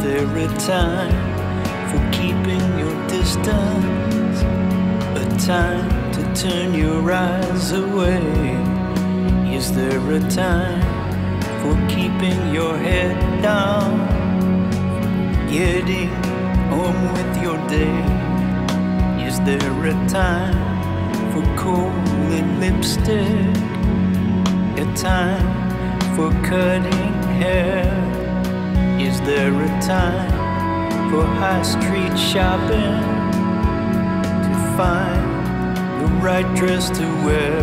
there a time for keeping your distance? A time to turn your eyes away? Is there a time for keeping your head down? Getting on with your day? Is there a time for cold lipstick? A time for cutting hair? Is there a time for high street shopping to find the right dress to wear?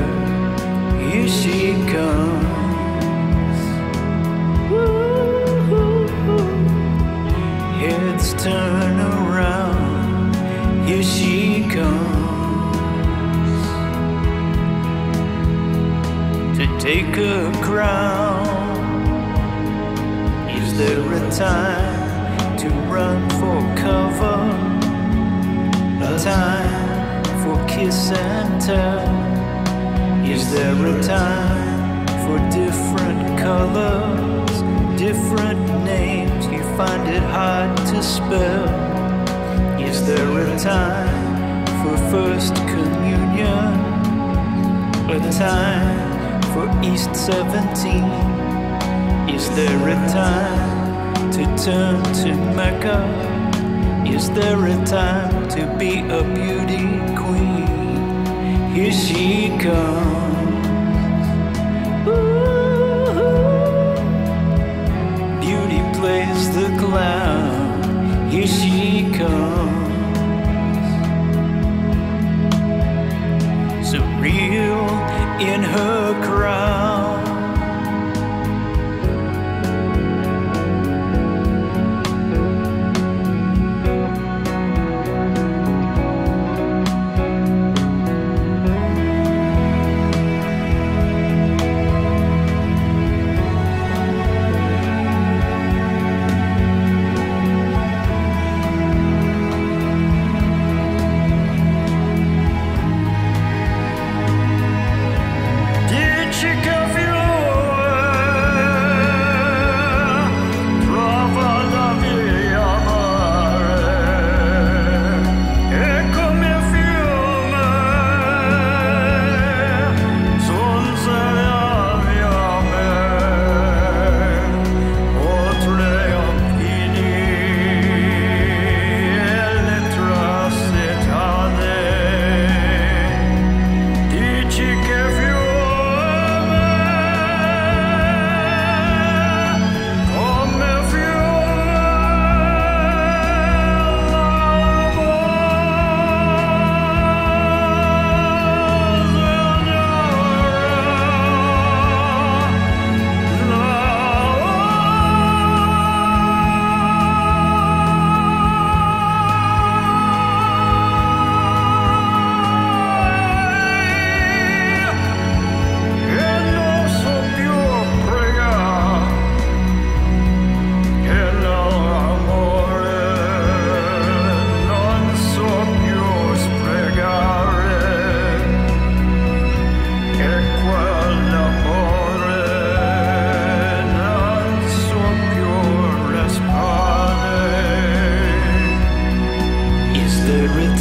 Here she comes. Heads turn around. Here she comes to take a crown. Is there a time to run for cover? A time for kiss and tell? Is there a time for different colors, different names? You find it hard to spell. Is there a time for first communion? A time for East 17? Is there a time to turn to Mecca? Is there a time to be a beauty queen? Here she comes. Ooh, beauty plays the clown. Here she comes. So real in her crown.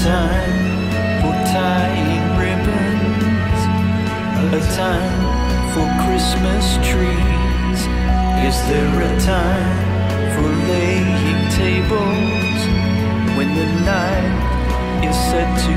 Time for tying ribbons? A time for Christmas trees? Is there a time for laying tables when the night is set to